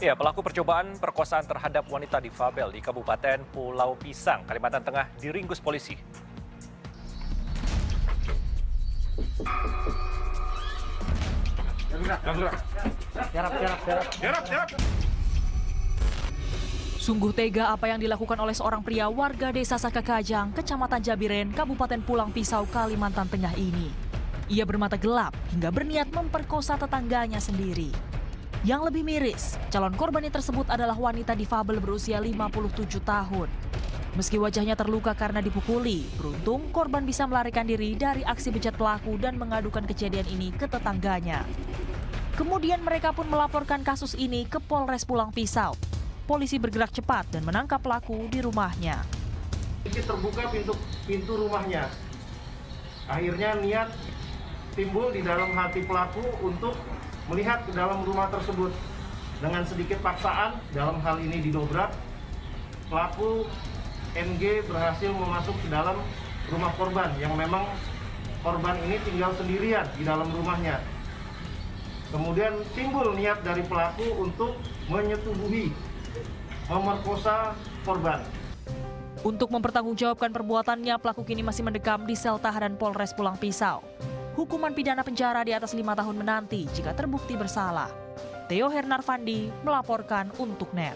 Ya, pelaku percobaan perkosaan terhadap wanita difabel di Kabupaten Pulau Pisang, Kalimantan Tengah diringkus polisi. Sungguh tega apa yang dilakukan oleh seorang pria warga desa Sakakajang, Kecamatan Jabiren, Kabupaten Pulang Pisau, Kalimantan Tengah ini. Ia bermata gelap hingga berniat memperkosa tetangganya sendiri. Yang lebih miris, calon korbannya tersebut adalah wanita difabel berusia 57 tahun. Meski wajahnya terluka karena dipukuli, beruntung korban bisa melarikan diri dari aksi bejat pelaku dan mengadukan kejadian ini ke tetangganya. Kemudian mereka pun melaporkan kasus ini ke Polres Pulang Pisau. Polisi bergerak cepat dan menangkap pelaku di rumahnya. terbuka pintu pintu rumahnya. Akhirnya niat timbul di dalam hati pelaku untuk melihat ke dalam rumah tersebut. Dengan sedikit paksaan, dalam hal ini didobrak, pelaku NG berhasil memasuk ke dalam rumah korban yang memang korban ini tinggal sendirian di dalam rumahnya. Kemudian timbul niat dari pelaku untuk menyetubuhi, memerkosa korban. Untuk mempertanggungjawabkan perbuatannya, pelaku kini masih mendekam di sel tahanan Polres Pulang Pisau. Hukuman pidana penjara di atas lima tahun menanti jika terbukti bersalah. Theo Hernarvandi melaporkan untuk NET.